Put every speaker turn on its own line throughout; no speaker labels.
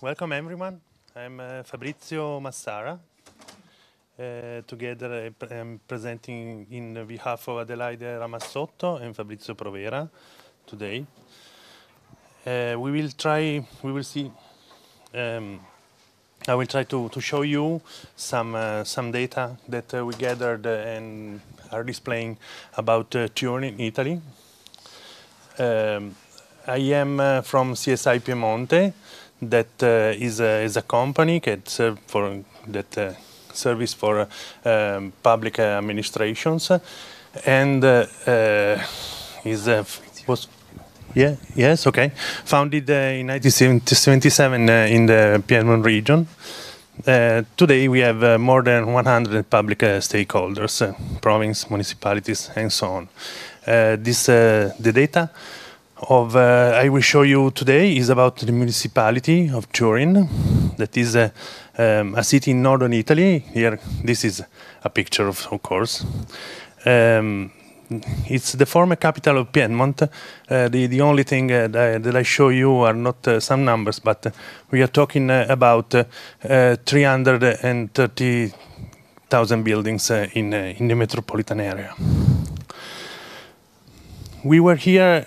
Welcome everyone. I'm uh, Fabrizio Massara. Uh, together uh, I'm presenting in behalf of Adelaide Ramassotto and Fabrizio Provera today. Uh, we will try, we will see, um, I will try to, to show you some, uh, some data that uh, we gathered and are displaying about Turin in Italy. Um, I am uh, from CSI Piemonte, that uh, is a, is a company that serve for that uh, service for um, public administrations, and is was yeah yes okay founded in 1977 in the Piedmont region. Uh, today we have uh, more than 100 public uh, stakeholders, province, municipalities, and so on. this the data of uh, I will show you today is about the municipality of Turin, that is a, um, a city in northern Italy. Here, this is a picture of, of course. Um, it's the former capital of Piedmont. Uh, the, the only thing uh, that, that, I show you are not uh, some numbers, but uh, we are talking uh, about 330,000 buildings in, in the metropolitan area. We were here uh,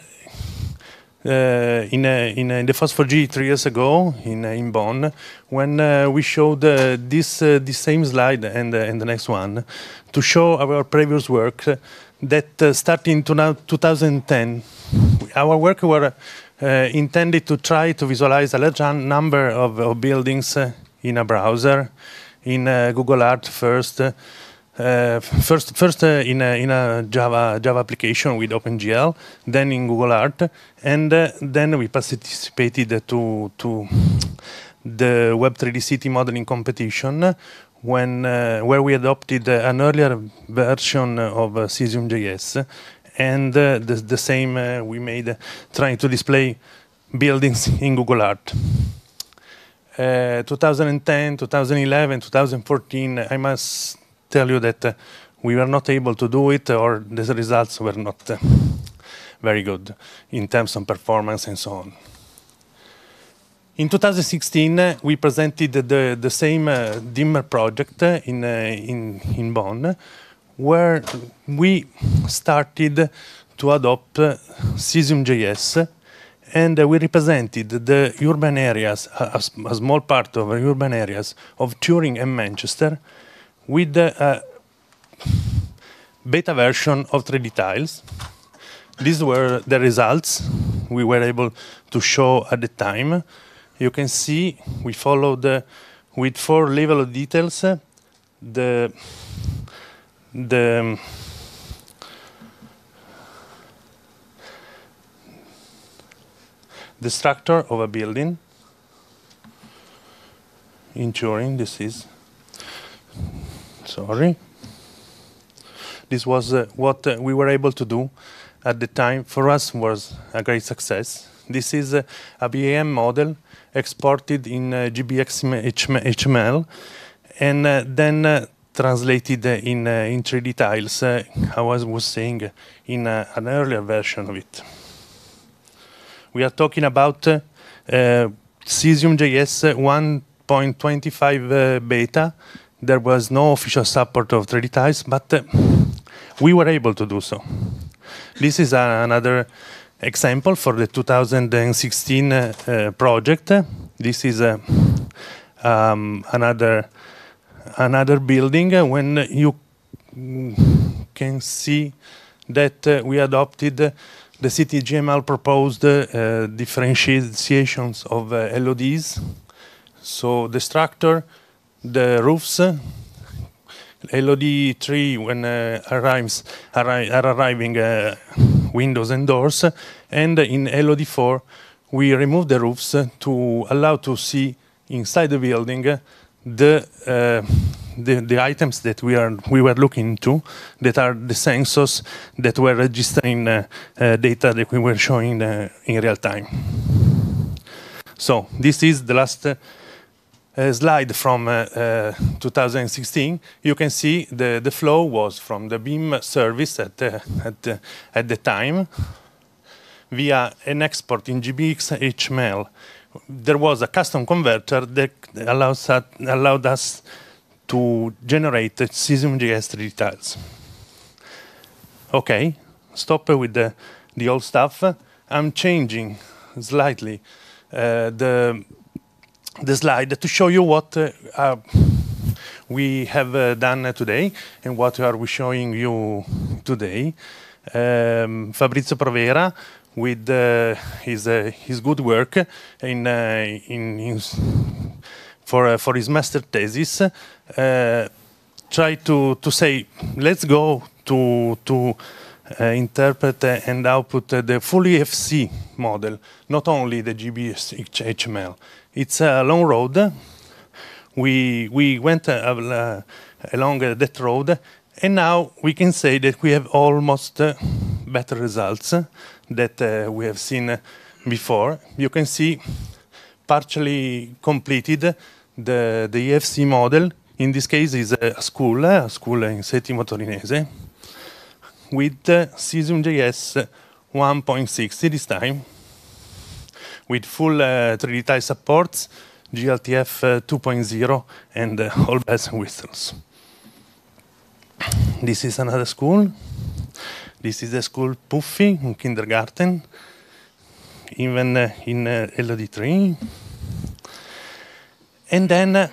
in, a, in, in, the FOSS4G three years ago in, uh, in Bonn when uh, we showed this, this same slide and, and the next one to show our previous work that uh, starting to now 2010, our work were uh, intended to try to visualize a large number of, of buildings uh, in a browser, in Google Earth first, uh, first, first uh, in, a, in a Java Java application with OpenGL, then in Google Earth, and uh, then we participated to to the Web 3D City modeling competition, when where we adopted an earlier version of Cesium.js, and the, the same we made trying to display buildings in Google Earth. Uh, 2010, 2011, 2014, I must tell you that uh, we were not able to do it or the results were not uh, very good in terms of performance and so on. In 2016, uh, we presented the, the same uh, Dimmer project in, uh, in, in Bonn, where we started to adopt uh, Cesium.js and we represented the urban areas, a, a, small part of the urban areas of Turin and Manchester, with the uh, beta version of 3D tiles. These were the results we were able to show at the time. You can see we followed uh, with four level of details uh, the the the structure of a building in. This is sorry. This was uh, what uh, we were able to do at the time. For us, was a great success. This is uh, a BIM model exported in uh, GBX HTML and uh, then uh, translated in, in 3D tiles, I was, was saying, in an earlier version of it. We are talking about Cesium.js 1.25 beta there was no official support of 3D tiles, but uh, we were able to do so. This is uh, another example for the 2016 uh, uh, project. This is uh, um, another another building when you can see that we adopted the CityGML proposed differentiations of LODs. So the structure the roofs. LOD3 when uh, arrives arri are arriving uh, windows and doors, and in LOD4 we remove the roofs to allow to see inside the building the uh, the, the, items that we are we were looking into that are the sensors that were registering uh, uh, data that we were showing uh, in real time. So this is the last uh, slide from uh, uh, 2016, you can see the, the flow was from the BIM service at, at, at the time via an export in GBXML there was a custom converter that allows us, allowed us to generate Cesium.js 3D tiles. Okay, stop with the, the old stuff. I'm changing slightly uh, the, the slide to show you what uh, uh, we have uh, done today and what are we showing you today. Um, Fabrizio Provera with uh, his uh, his good work in uh, in, for for his master thesis try to to say let's go to to interpret and output the full IFC model, not only the GBXML. It's a long road. We we went along that road, and now we can say that we have almost better results that uh, we have seen before. You can see partially completed the, the IFC model. In this case is a school, a school in Settimo Torinese, with uh, Cesium.js 1.60 this time, with full uh, 3D tile supports, GLTF uh, 2.0, and uh, all bells and whistles. This is another school. This is the school Puffy in kindergarten, even uh, in uh, LOD3. And then uh,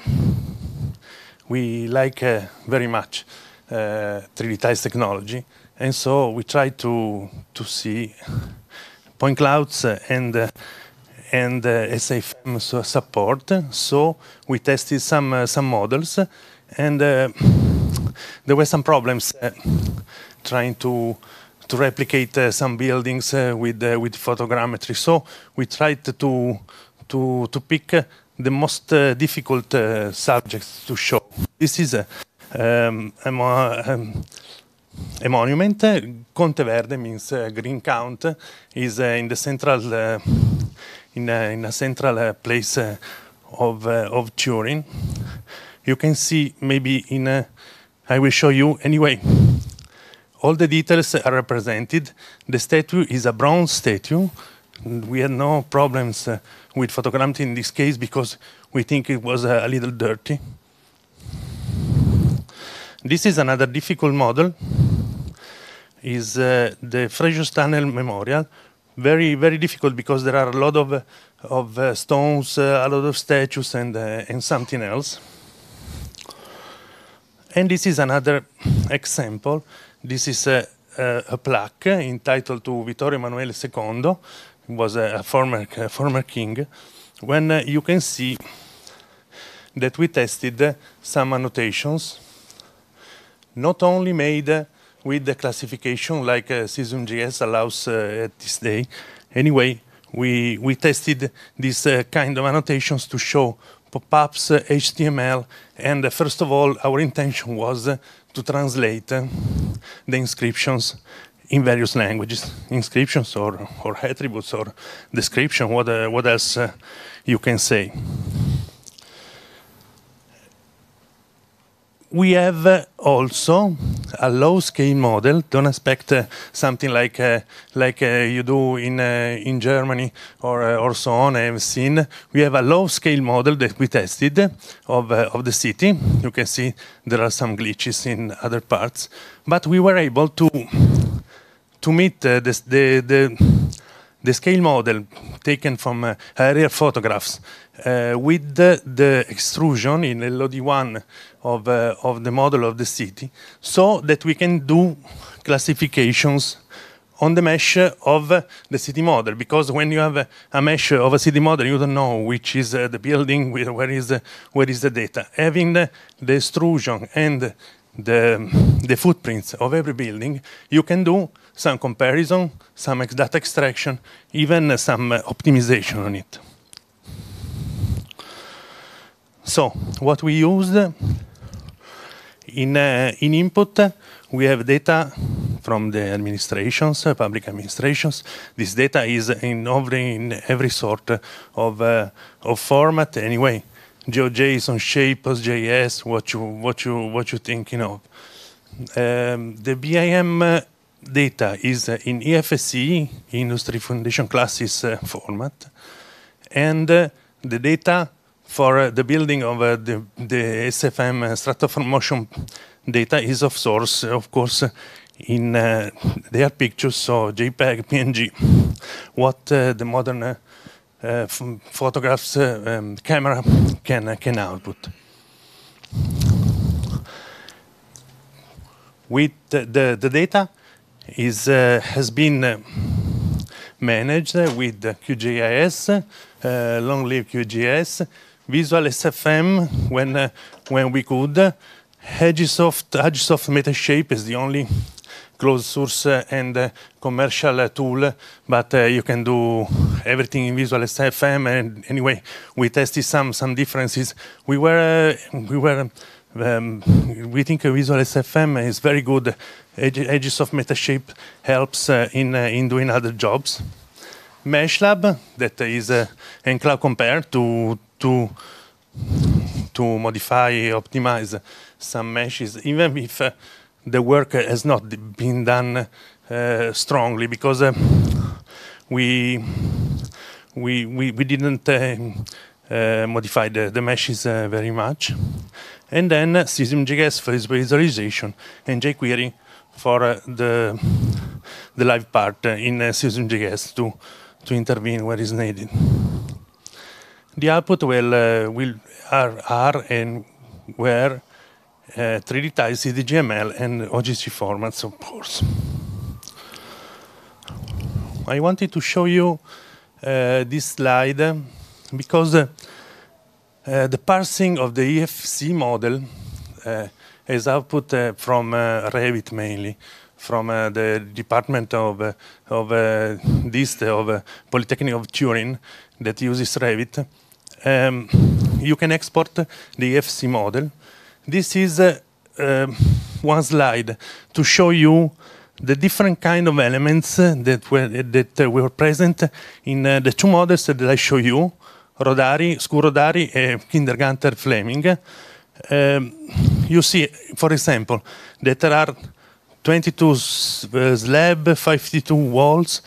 we like uh, very much 3D uh, tiles technology, and so we try to to see point clouds and uh, and SFM support. So we tested some some models, and there were some problems trying to to replicate uh, some buildings uh, with uh, with photogrammetry. So we tried to to to pick the most difficult subjects to show. This is a, um, um, a monument. Conte Verde means green count. Is in the central in a, in a central place of of Turin. You can see maybe in. I will show you anyway all the details are represented. The statue is a bronze statue. We had no problems uh, with photogrammetry in this case because we think it was uh, a little dirty. This is another difficult model. Is uh, the Frejus Tunnel Memorial. Very, very difficult because there are a lot of, of uh, stones, uh, a lot of statues, and, uh, and something else. And this is another example this is a, a, a plaque entitled to Vittorio Emanuele II, he was a, former, a former king, when uh, you can see that we tested some annotations, not only made with the classification like uh, Cesium.js allows uh, at this day. Anyway, we, we tested this uh, kind of annotations to show pop-ups, HTML, and uh, first of all, our intention was to translate the inscriptions in various languages, inscriptions or, or attributes or description, what, uh, what else uh, you can say. We have uh, also a low scale model. Don't expect uh, something like uh, like you do in in Germany or or so on. I have seen. We have a low scale model that we tested of of the city. You can see there are some glitches in other parts, but we were able to to meet the the, the the scale model taken from aerial photographs with the, the extrusion in LOD1 of, uh, of the model of the city so that we can do classifications on the mesh of the city model. Because when you have a, mesh of a city model you don't know which is uh, the building where is the, where is the data. Having the, the extrusion and the, the footprints of every building you can do some comparison some data extraction even some optimization on it so what we used in, uh, in input, we have data from the administrations, uh, public administrations. This data is in every, in every sort of, uh, of format anyway. GeoJSON, shape, PostGIS, what you what you what you thinking of. Um, the BIM data is in IFC, Industry Foundation Classes uh, format, and uh, the data for uh, the building of uh, the, the SFM uh, Structure from motion data is of source, of course, in uh, their pictures, so JPEG, PNG, what uh, the modern uh, uh, photographs um, camera can, can output. With the, the, the data is, has been managed with QGIS, long live QGIS, Visual SFM when, uh, when we could. Agisoft, Agisoft Metashape is the only closed source uh, and uh, commercial uh, tool, but uh, you can do everything in Visual SFM. And anyway, we tested some some differences. We were uh, we were um, we think Visual SFM is very good. Agisoft Metashape helps in in doing other jobs. MeshLab that is uh, and CloudCompare to to to modify, optimize some meshes, even if uh, the work has not been done uh, strongly, because uh, we, we we we didn't uh, uh, modify the, the meshes uh, very much, and then uh, Cesium.js for visualization and jQuery for the the live part in uh, Cesium.js to to intervene where is needed. The output will, uh, will are, are and were uh, 3D tiles, CityGML, and OGC formats, of course. I wanted to show you uh, this slide because uh, the parsing of the IFC model uh, is output from Revit mainly, from the Department of, of DIST, of Polytechnic of Turin, that uses Revit um, you can export the IFC model. This is uh, uh, one slide to show you the different kind of elements that were that were present in uh, the two models that I show you, Rodari, School Rodari, and Kindergarten Fleming. Um, you see, for example, that there are 22 uh, slabs, 52 walls,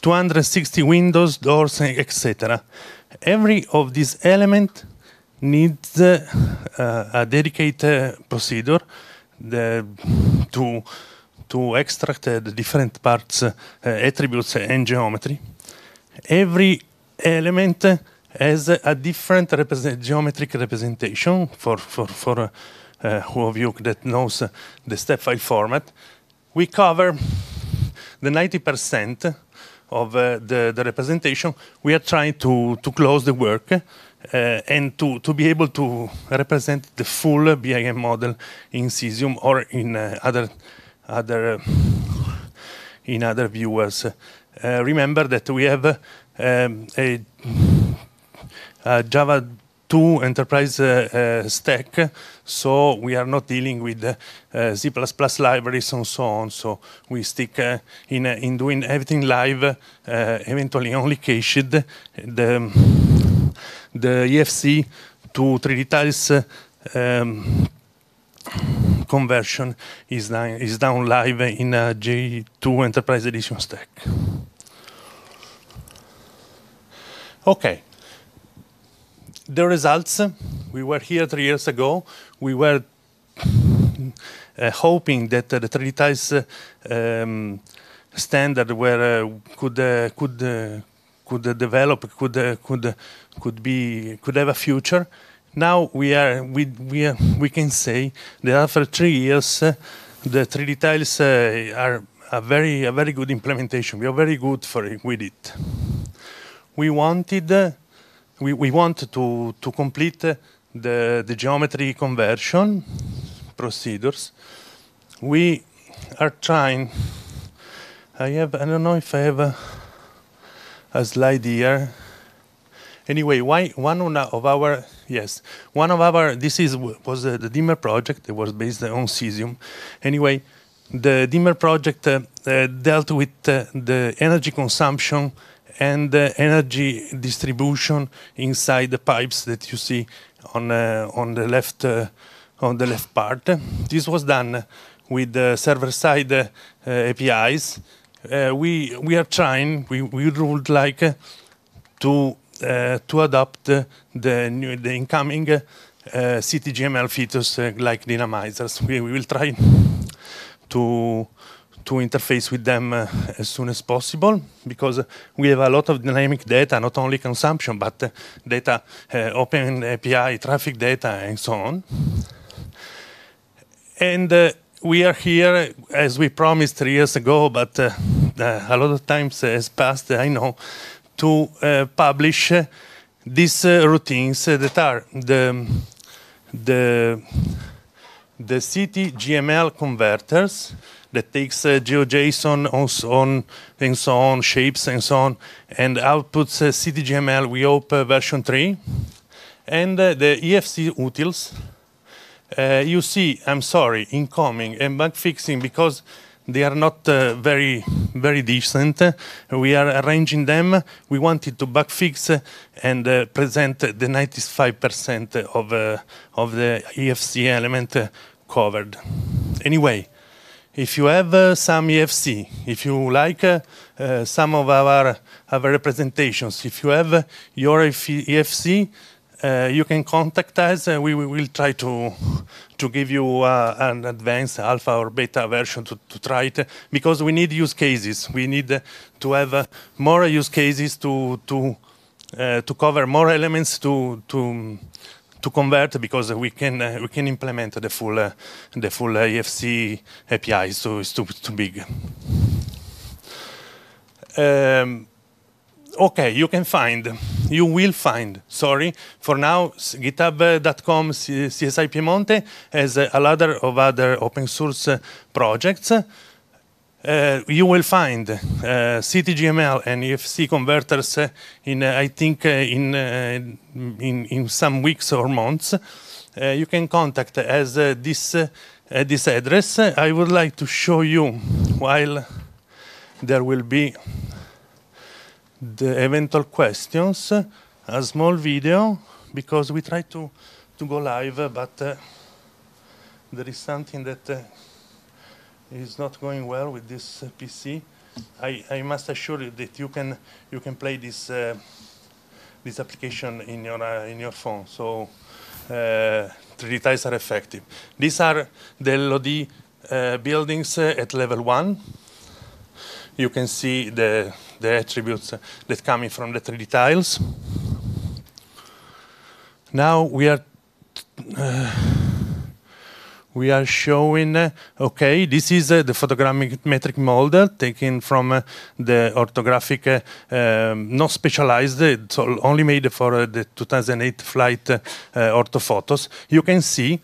260 windows, doors, etc every of these elements needs uh, a dedicated procedure to to extract the different parts, uh, attributes, and geometry. Every element has a different represent geometric representation for, for, for uh, who of you that knows the step file format. We cover the 90% of uh, the, the representation, we are trying to, to close the work uh, and to, to be able to represent the full BIM model in Cesium or in uh, other, other, in other viewers. remember that we have um, a, a Java 2 enterprise uh, uh, stack, so we are not dealing with uh, C++ libraries and so on. So we stick in, in doing everything live, eventually only cached. The, the IFC to 3D tiles um, conversion is down, is down live in a J2 Enterprise Edition stack. Okay the results, we were here three years ago. We were uh, hoping that uh, the 3D tiles uh, um, standard were, uh, could uh, could uh, could develop, could uh, could could be could have a future. Now we are we we are, we can say that after three years, uh, the 3D tiles uh, are a very a very good implementation. We are very good for it, with it. We wanted we, we want to, to complete the, the geometry conversion procedures. We are trying, I have, I don't know if I have a, a slide here. Anyway, why, one of our, yes, one of our, this is was the, Dimmer project that was based on Cesium. Anyway, the Dimmer project uh, uh, dealt with uh, the energy consumption and energy distribution inside the pipes that you see on uh, on the left uh, on the left part. This was done with server-side uh, APIs. Uh, we we are trying. We we would like to uh, to adopt the, new, the incoming uh, CityGML features uh, like dynamizers. We, we, will try to to interface with them uh, as soon as possible because we have a lot of dynamic data, not only consumption, but uh, data, open API, traffic data, and so on. And we are here as we promised three years ago, but uh, uh, a lot of times has passed, I know, to uh, publish these routines that are the, the, the CityGML converters that takes uh, GeoJSON on, and so on, shapes and so on, and outputs uh, CityGML, we hope, uh, version 3. And the IFC utils uh, you see, I'm sorry, incoming and bug fixing because they are not uh, very, very decent. We are arranging them. We wanted to bug fix and uh, present the 95% of, uh, of the IFC element covered. Anyway, if you have uh, some IFC, if you like uh, some of our, our representations, if you have your IFC, uh, you can contact us. Uh, we, we, will try to to give you uh, an advanced alpha or beta version to, to, try it because we need use cases. We need to have more use cases to to to cover more elements to to to convert because we can uh, we can implement the full uh, the full IFC API, so it's too too big. Um, okay, you can find, you will find, sorry, for now, github.com CSI Piemonte has a ladder of other open source projects. Uh, you will find uh, CityGML and IFC converters in, uh, I think, uh, in, uh, in, in, some weeks or months. Uh, you can contact as this, this address. I would like to show you while there will be the eventual questions, a small video, because we try to, to go live, but uh, there is something that uh, is not going well with this uh, PC. I, I must assure you that you can you can play this uh, this application in your uh, in your phone. So 3D uh, tiles are effective. These are the LOD buildings at level one. You can see the the attributes that coming from the 3D tiles. Now we are uh, we are showing, uh, okay, this is uh, the photogrammetric model taken from uh, the orthographic, uh, um, not specialized, it's only made for uh, the 2008 flight uh, orthophotos. You can see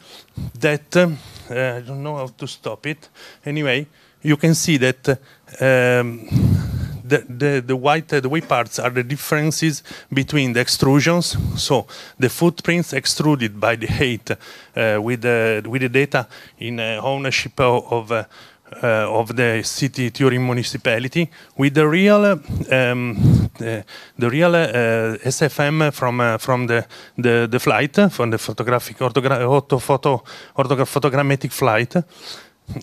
that, um, I don't know how to stop it. Anyway, you can see that um, the, the, the white uh, the white parts are the differences between the extrusions. So the footprints extruded by the height uh, with the with the data in uh, ownership of. Uh, of the city Turin municipality with the real um, the, the, real uh, SFM from uh, from the, the, the flight from the photographic orthophoto orthograph photogrammetric flight.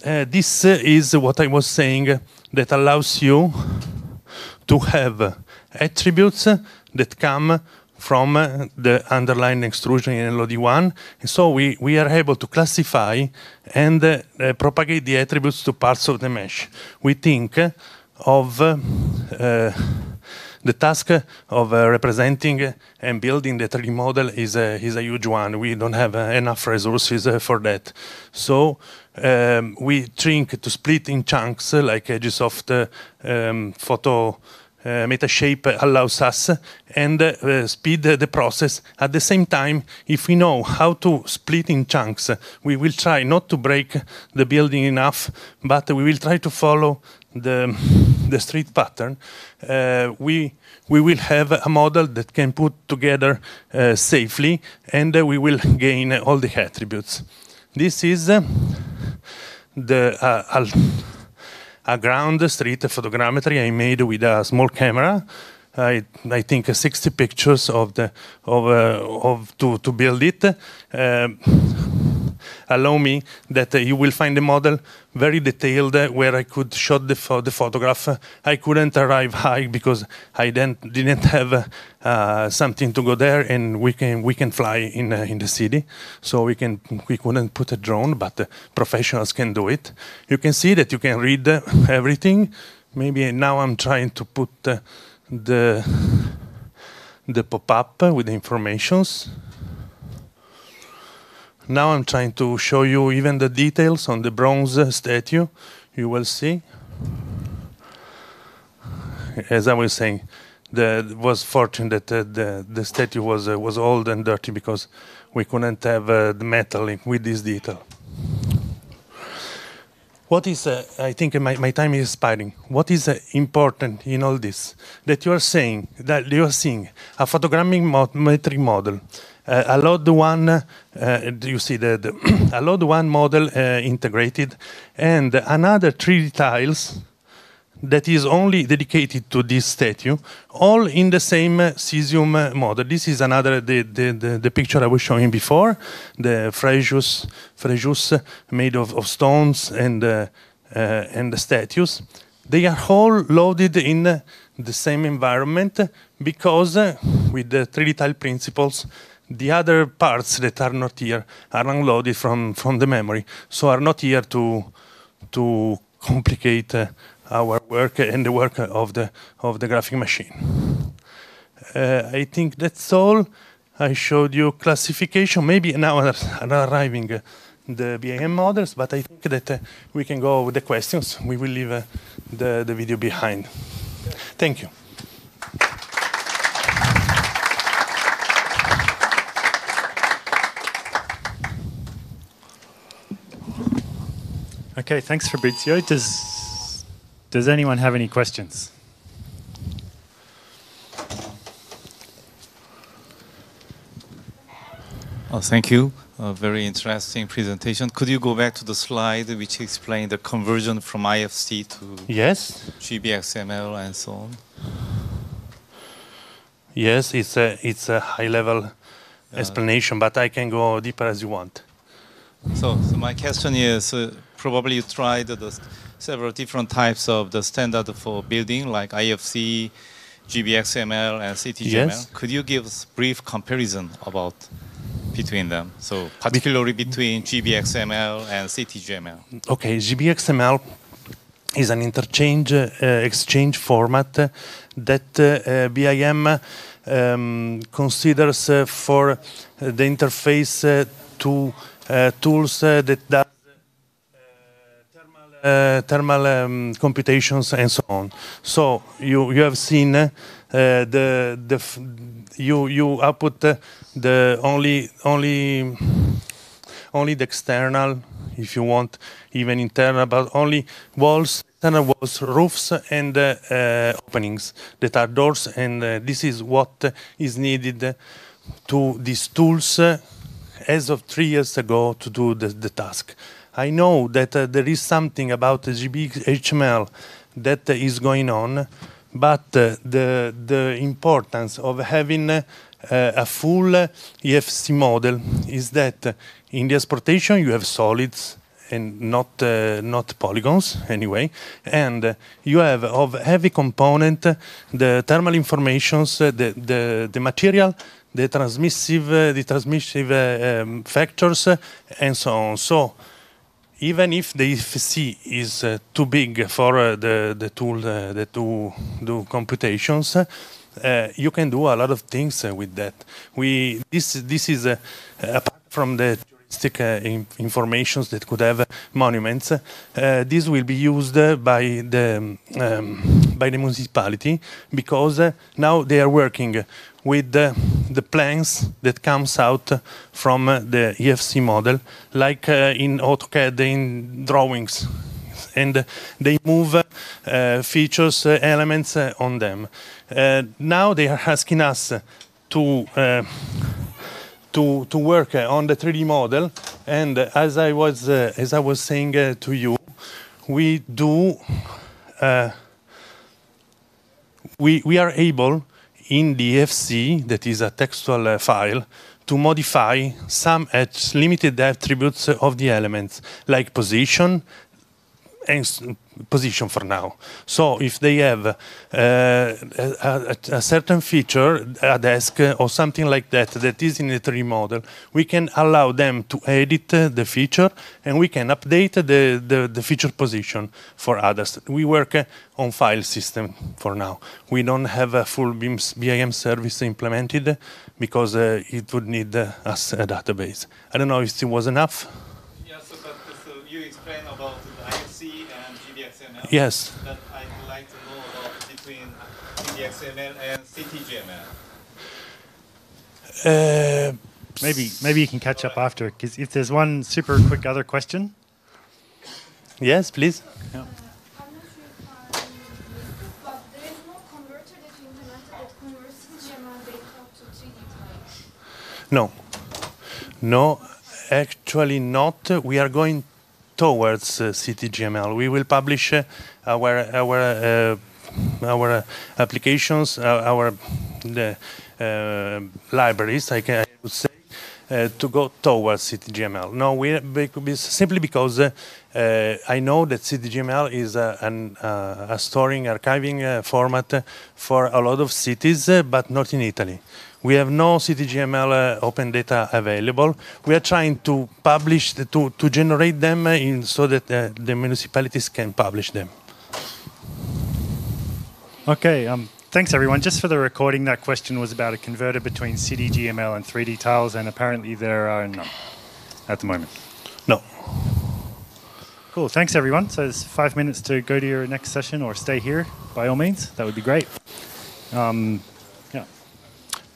This is what I was saying that allows you to have attributes that come from the underlying extrusion in LOD1. And so we, we are able to classify and uh, propagate the attributes to parts of the mesh. We think of uh, the task of uh, representing and building the 3D model is a, is a huge one. We don't have uh, enough resources uh, for that. So um, we think to split in chunks like Agisoft um, photo uh, Metashape allows us and uh, speed the process. At the same time, if we know how to split in chunks, we will try not to break the building enough, but we will try to follow the, the street pattern. Uh, we we will have a model that can put together uh, safely and we will gain all the attributes. This is uh, the a ground street photogrammetry I made with a small camera. I, I think 60 pictures of the of uh, of to to build it. Uh, allow me that uh, you will find the model very detailed uh, where I could shot the, the photograph. I couldn't arrive high because I then didn't have uh, something to go there, and we can we can fly in uh, in the city, so we can we couldn't put a drone, but uh, professionals can do it. You can see that you can read uh, everything. Maybe now I'm trying to put uh, the the pop-up with the informations. Now I'm trying to show you even the details on the bronze statue. You will see. As I was saying, the, it was fortunate that uh, the, the statue was, uh, was old and dirty because we couldn't have uh, the metal with this detail. What is, uh, I think my, my time is expiring. What is uh, important in all this? That you are saying, that you are seeing a photogrammic mo metric model, uh, a load one, uh, you see the, the a load one model uh, integrated, and another 3D tiles that is only dedicated to this statue, all in the same uh, cesium uh, model. This is another, the, the, the, the, picture I was showing before, the Frejus, Frejus made of, of stones and, uh, uh, and the statues. They are all loaded in uh, the same environment because uh, with the 3D tile principles, the other parts that are not here are unloaded from, from the memory, so are not here to, to complicate our work and the work of the of the graphic machine. Uh, I think that's all. I showed you classification. Maybe now are, are arriving uh, the BIM models, but I think that uh, we can go with the questions. We will leave uh, the, the video behind. Thank you.
Okay, thanks Fabrizio. Does does anyone have any questions?
Oh, thank you. A very interesting presentation. Could you go back to the slide which explained the conversion from IFC to
yes
GBXML and so on?
Yes, it's a it's a high level uh, explanation, but I can go deeper as you want.
So, so my question is, uh, probably you tried the several different types of the standard for building like IFC, GBXML, and CityGML.
Yes.
Could you give us brief comparison about between them? So particularly between GBXML and CityGML.
Okay, GBXML is an interchange uh, exchange format that uh, BIM um, considers for the interface uh, to uh, tools uh, that uh, thermal um, computations and so on. So you you have seen uh, the the you you output the only only only the external, if you want, even internal, but only walls, external walls, roofs, and uh, uh, openings that are doors. And uh, this is what is needed to these tools as of three years ago to do the, the task. I know that uh, there is something about GBXML that uh, is going on, but uh, the, the importance of having uh, a full IFC model is that in the exportation you have solids and not uh, not polygons anyway and uh, you have of heavy component the thermal informations uh, the, the the material the transmissive the transmissive um, factors and so on. So even if the IFC is uh, too big for uh, the, the tool uh, that do, do computations, uh, you can do a lot of things uh, with that. We, this, this is apart from the heuristic informations that could have monuments, this will be used by, the, um, by the municipality because now they are working with the, the plans that comes out from the IFC model, like uh, in AutoCAD in drawings. And they move uh, features, uh, elements on them. now they are asking us to to, to work on the 3D model. And as I was, uh, as I was saying uh, to you, we do, uh, we, we are able in the that is a textual uh, file, to modify some at- limited attributes of the elements, like position and position for now. So if they have uh, a, a, certain feature, a desk or something like that, that is in the 3D model, we can allow them to edit uh, the feature and we can update the, the, the feature position for others. We work uh, on file system for now. We don't have a full BIM, BIM service implemented because uh, it would need uh, a database. I don't know if it was enough.
Yeah, so, but, so you explained about the IFC and GBXML.
Yes.
But I'd like to know about between GBXML and CityGML.
Uh,
Maybe maybe you can catch up after. Because if there's one super quick other question,
yes, please.
I'm not sure if I missed it, but there is no converter that you implemented that converts CityGML data to 3D tiles.
No. No, actually not. We are going towards uh, CityGML. We will publish uh, our our uh, our applications, uh, our the uh, libraries. I, can, I would say. Uh, to go towards CityGML. No, we simply because I know that CityGML is a, an, a storing, archiving format for a lot of cities, but not in Italy. We have no CityGML uh, open data available. We are trying to publish, the, to, to generate them uh, in, so that uh, the municipalities can publish them.
Okay, um, thanks everyone. Just for the recording, that question was about a converter between CityGML and 3D tiles, and apparently there are none at the moment.
No.
Cool, thanks everyone. So there's five minutes to go to your next session or stay here by all means. That would be great. Um.